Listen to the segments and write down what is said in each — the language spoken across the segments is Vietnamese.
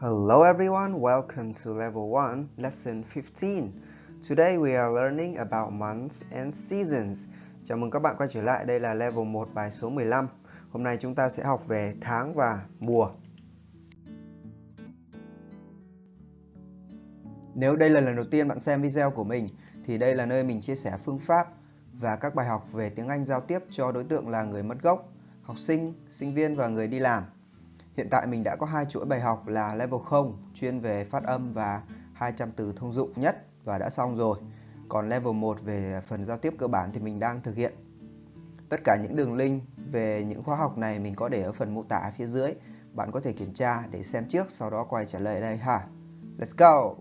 Hello everyone, welcome to level 1, lesson 15. Today we are learning about months and seasons. Chào mừng các bạn quay trở lại, đây là level 1 bài số 15. Hôm nay chúng ta sẽ học về tháng và mùa. Nếu đây là lần đầu tiên bạn xem video của mình thì đây là nơi mình chia sẻ phương pháp và các bài học về tiếng Anh giao tiếp cho đối tượng là người mất gốc, học sinh, sinh viên và người đi làm. Hiện tại mình đã có hai chuỗi bài học là level 0 chuyên về phát âm và 200 từ thông dụng nhất và đã xong rồi. Còn level 1 về phần giao tiếp cơ bản thì mình đang thực hiện. Tất cả những đường link về những khóa học này mình có để ở phần mô tả phía dưới. Bạn có thể kiểm tra để xem trước sau đó quay trở lại đây ha. Let's go!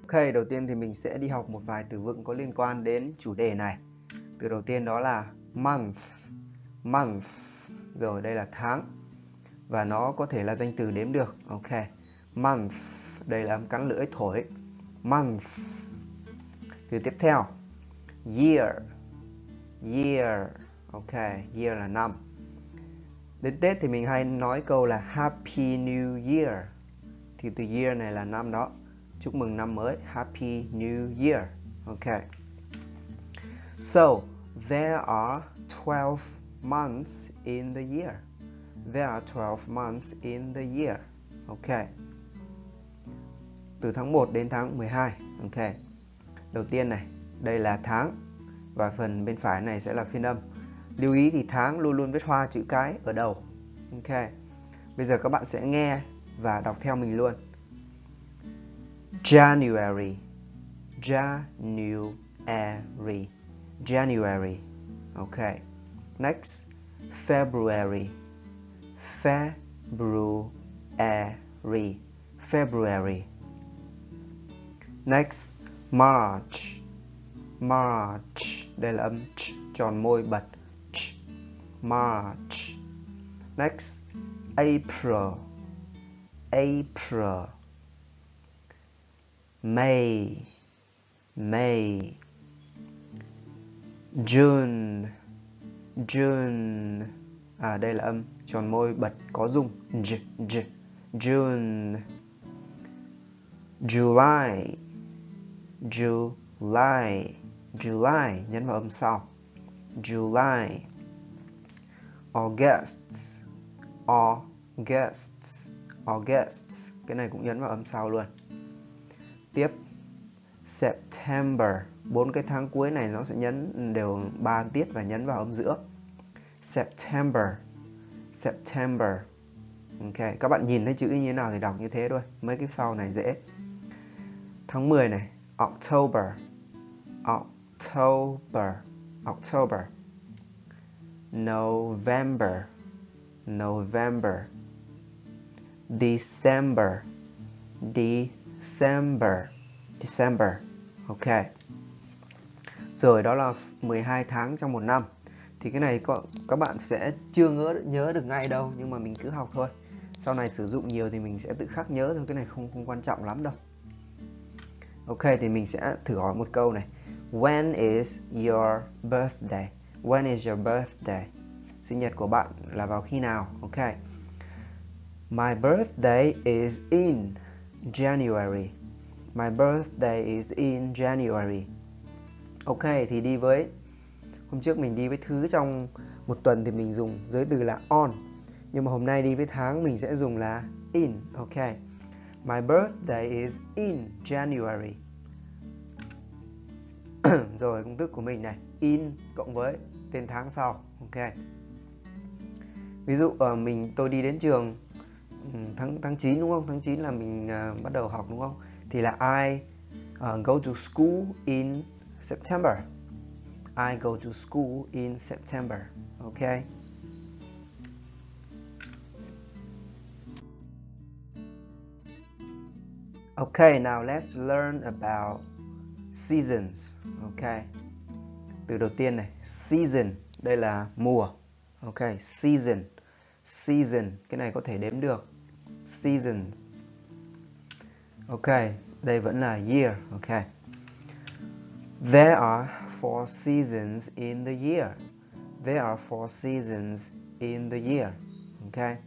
Ok, đầu tiên thì mình sẽ đi học một vài từ vựng có liên quan đến chủ đề này. Từ đầu tiên đó là month. Month rồi, đây là tháng. Và nó có thể là danh từ đếm được. Ok. Month. Đây là cắn lưỡi thổi. Month. Từ tiếp theo. Year. Year. Ok, year là năm. Đến tết thì mình hay nói câu là happy new year. Thì từ year này là năm đó. Chúc mừng năm mới. Happy new year. Ok. So, there are 12 months in the year. There are 12 months in the year. Ok. Từ tháng 1 đến tháng 12. Ok. Đầu tiên này, đây là tháng và phần bên phải này sẽ là phiên âm. Lưu ý thì tháng luôn luôn viết hoa chữ cái ở đầu. Ok. Bây giờ các bạn sẽ nghe và đọc theo mình luôn. January. January. January. Okay. Next, February. February. February. Next, March. March. Đây là âm ch, tròn môi bật. Ch. March. Next, April. April. May. May. June. June à đây là âm. Tròn môi bật có rung j j. June July. July. July. Nhấn vào âm sau. July. August August August cái này cũng nhấn vào âm sau luôn. Tiếp. September. Bốn cái tháng cuối này nó sẽ nhấn ừ, đều ba tiết và nhấn vào âm giữa. September. September. Ok, các bạn nhìn thấy chữ như thế nào thì đọc như thế thôi Mấy cái sau này dễ. Tháng 10 này October. October. October. November. November. December. December. December. Ok. Rồi đó là 12 tháng trong một năm. Thì cái này có, các bạn sẽ chưa nhớ, nhớ được ngay đâu Nhưng mà mình cứ học thôi. Sau này sử dụng nhiều thì mình sẽ tự khắc nhớ thôi Cái này không, không quan trọng lắm đâu. Ok thì mình sẽ thử hỏi một câu này. When is your birthday? When is your birthday? Sinh nhật của bạn là vào khi nào? Ok. My birthday is in January. My birthday is in January. Ok thì đi với hôm trước mình đi với thứ trong một tuần thì mình dùng giới từ là on. Nhưng mà hôm nay đi với tháng mình sẽ dùng là in. Ok. My birthday is in January. Rồi công thức của mình này, in cộng với tên tháng sau. Ok. Ví dụ ở mình tôi đi đến trường ừ, tháng tháng 9 đúng không? Tháng 9 là mình uh, bắt đầu học đúng không? Thì là I uh, go to school in September. I go to school in September. Okay? Okay, now let's learn about seasons. Okay. Từ đầu tiên này, season, đây là mùa. Okay, season. Season, cái này có thể đếm được. Seasons. Ok, đây vẫn là year. Ok. There are four seasons in the year. There are four seasons in the year. Ok.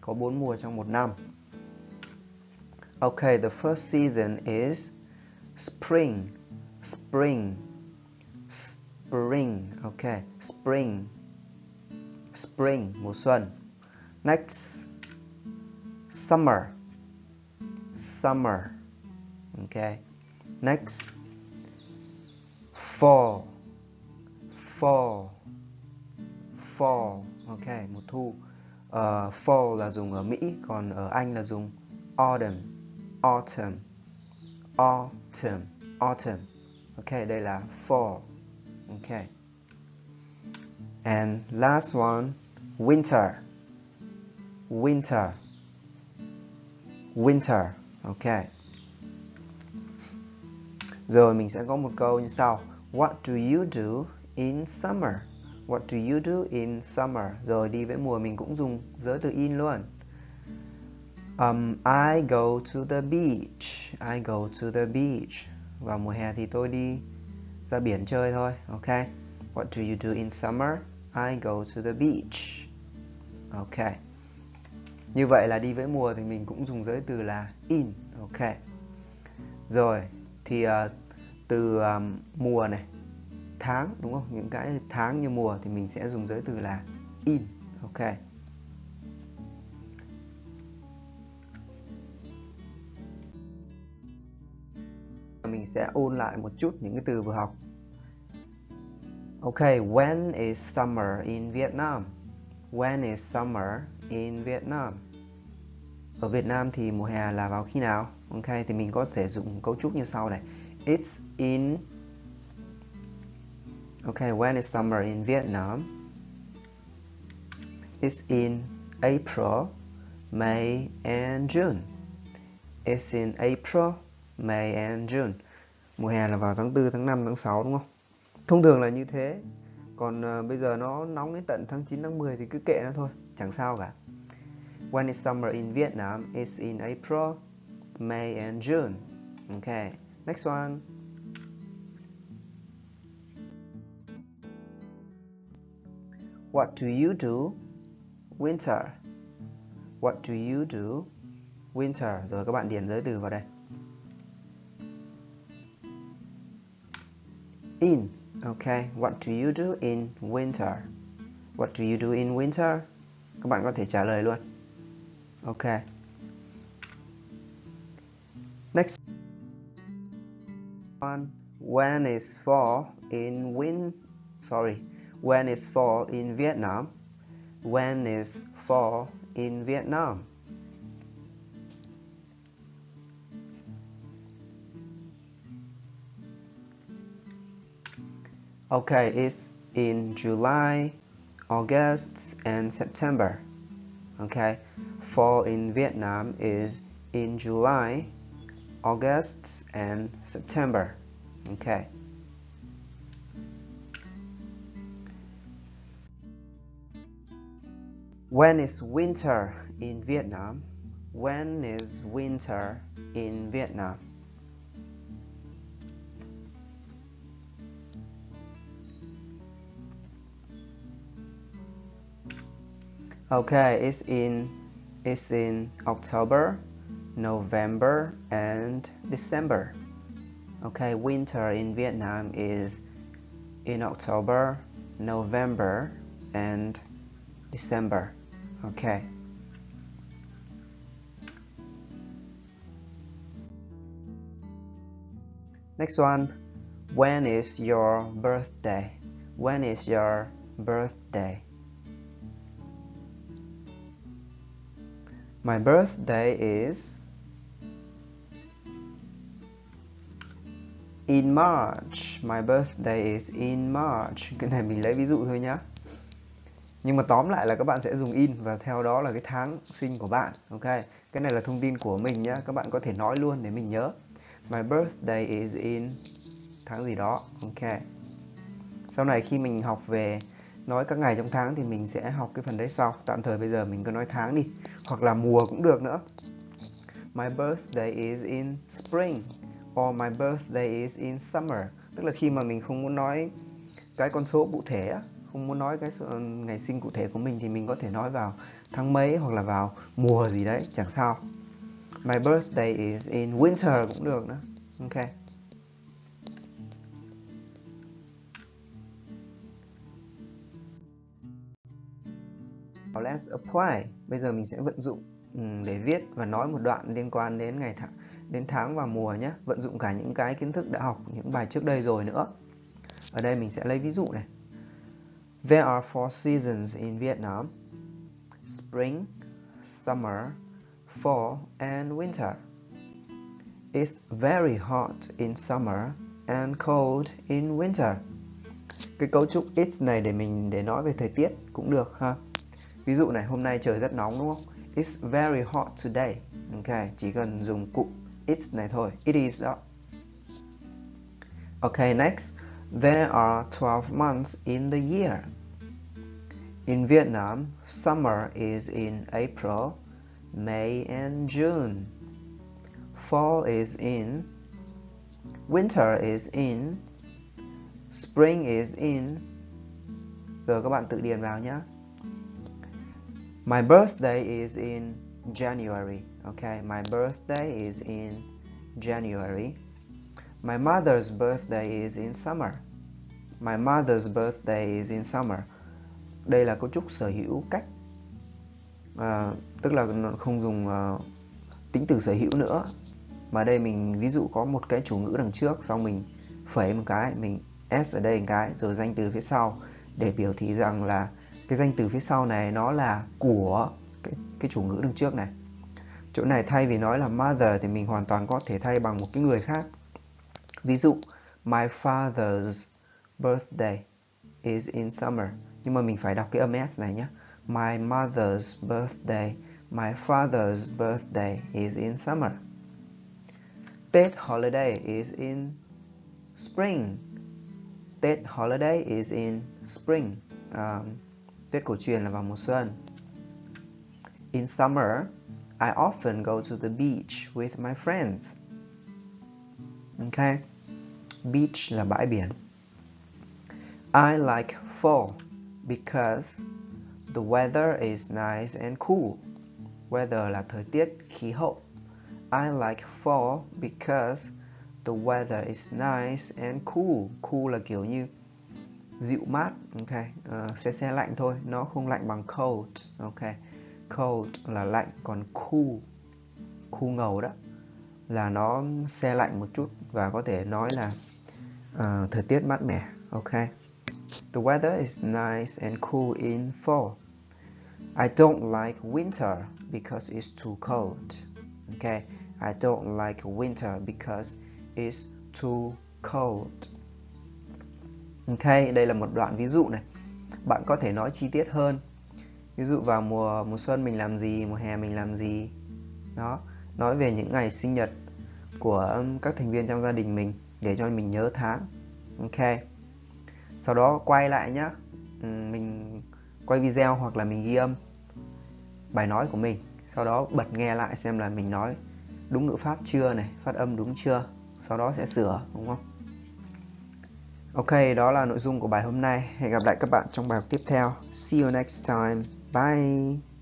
có bốn mùa trong một năm. Ok, the first season is spring. Spring. Spring. Ok, spring. Spring, mùa xuân. Next, summer. Summer. Okay. Next, fall. Fall. Fall. Okay, mùa thu. Uh, fall là dùng ở Mỹ, còn ở Anh là dùng autumn autumn autumn autumn okay đây là fall okay and last one winter winter winter OK. rồi mình sẽ có một câu như sau what do you do in summer what do you do in summer rồi đi với mùa mình cũng dùng giới từ in luôn Um, I go to the beach. I go to the beach. Vào mùa hè thì tôi đi ra biển chơi thôi. Ok. What do you do in summer? I go to the beach. Ok. Như vậy là đi với mùa thì mình cũng dùng giới từ là in. Ok. Rồi thì uh, từ um, mùa này, tháng đúng không? Những cái tháng như mùa thì mình sẽ dùng giới từ là in. Ok. mình sẽ ôn lại một chút những cái từ vừa học. Ok, when is summer in Vietnam? When is summer in Vietnam? Ở Việt Nam thì mùa hè là vào khi nào? Ok, thì mình có thể dùng cấu trúc như sau này. It's in Ok, when is summer in Vietnam? It's in April, May and June. It's in April, May and June. Mùa hè là vào tháng 4, tháng 5, tháng 6 đúng không? Thông thường là như thế. Còn uh, bây giờ nó nóng đến tận tháng 9, tháng 10 thì cứ kệ nó thôi, chẳng sao cả. When is summer in Vietnam? It's in April, May and June. Okay, next one. What do you do? Winter. What do you do? Winter. Rồi các bạn điền giới từ vào đây. in. Okay, what do you do in winter? What do you do in winter? Các bạn có thể trả lời luôn. Okay. Next one. When is fall in win? Sorry. When is fall in Vietnam? When is fall in Vietnam? Okay, it's in July, August, and September. Okay, fall in Vietnam is in July, August, and September. Okay. When is winter in Vietnam? When is winter in Vietnam? Okay, it's in it's in October, November, and December. Okay, winter in Vietnam is in October, November, and December. Okay. Next one. When is your birthday? When is your birthday? My birthday is in March. My birthday is in March. Cái này mình lấy ví dụ thôi nhá. Nhưng mà tóm lại là các bạn sẽ dùng in và theo đó là cái tháng sinh của bạn. Ok. Cái này là thông tin của mình nhá. Các bạn có thể nói luôn để mình nhớ. My birthday is in tháng gì đó. Ok. Sau này khi mình học về nói các ngày trong tháng thì mình sẽ học cái phần đấy sau tạm thời bây giờ mình cứ nói tháng đi hoặc là mùa cũng được nữa. My birthday is in spring, or my birthday is in summer. Tức là khi mà mình không muốn nói cái con số cụ thể không muốn nói cái ngày sinh cụ thể của mình thì mình có thể nói vào tháng mấy hoặc là vào mùa gì đấy, chẳng sao. My birthday is in winter cũng được nữa. Ok. Let's apply bây giờ mình sẽ vận dụng để viết và nói một đoạn liên quan đến ngày tháng đến tháng và mùa nhé vận dụng cả những cái kiến thức đã học những bài trước đây rồi nữa ở đây mình sẽ lấy ví dụ này There are four seasons in Vietnam spring, summer, fall and winter. It's very hot in summer and cold in winter. Cái cấu trúc it's này để mình để nói về thời tiết cũng được ha. Ví dụ này, hôm nay trời rất nóng đúng không? It's very hot today. Ok, chỉ cần dùng cụm it's này thôi. It is đó. Okay, next. There are 12 months in the year. In Vietnam, summer is in April, May and June. Fall is in. Winter is in. Spring is in. Rồi các bạn tự điền vào nhé. My birthday is in January. Okay, my birthday is in January. My mother's birthday is in summer. My mother's birthday is in summer. Đây là cấu trúc sở hữu cách. À, tức là không dùng uh, tính từ sở hữu nữa. Mà đây mình ví dụ có một cái chủ ngữ đằng trước xong mình phẩy một cái, mình s ở đây một cái rồi danh từ phía sau để biểu thị rằng là cái danh từ phía sau này nó là của cái, cái chủ ngữ đằng trước này. Chỗ này thay vì nói là mother thì mình hoàn toàn có thể thay bằng một cái người khác. Ví dụ my father's birthday is in summer. Nhưng mà mình phải đọc cái âm s này nhé. My mother's birthday my father's birthday is in summer. Tết holiday is in spring. Tết holiday is in spring. Um, Tết cổ truyền là vào mùa xuân. In summer, I often go to the beach with my friends. Okay. Beach là bãi biển. I like fall because the weather is nice and cool. Weather là thời tiết, khí hậu. I like fall because the weather is nice and cool. Cool là kiểu như dịu mát ok? Uh, xe xe lạnh thôi nó không lạnh bằng cold ok? Cold là lạnh còn cool cool ngầu đó là nó xe lạnh một chút và có thể nói là uh, thời tiết mát mẻ ok? The weather is nice and cool in fall. I don't like winter because it's too cold okay I don't like winter because it's too cold. Ok, đây là một đoạn ví dụ này. Bạn có thể nói chi tiết hơn. Ví dụ vào mùa mùa xuân mình làm gì, mùa hè mình làm gì. Đó, nói về những ngày sinh nhật của um, các thành viên trong gia đình mình để cho mình nhớ tháng. Ok. Sau đó quay lại nhá. Mình quay video hoặc là mình ghi âm bài nói của mình. Sau đó bật nghe lại xem là mình nói đúng ngữ pháp chưa này, phát âm đúng chưa. Sau đó sẽ sửa, đúng không? Ok, đó là nội dung của bài hôm nay. Hẹn gặp lại các bạn trong bài học tiếp theo. See you next time. Bye.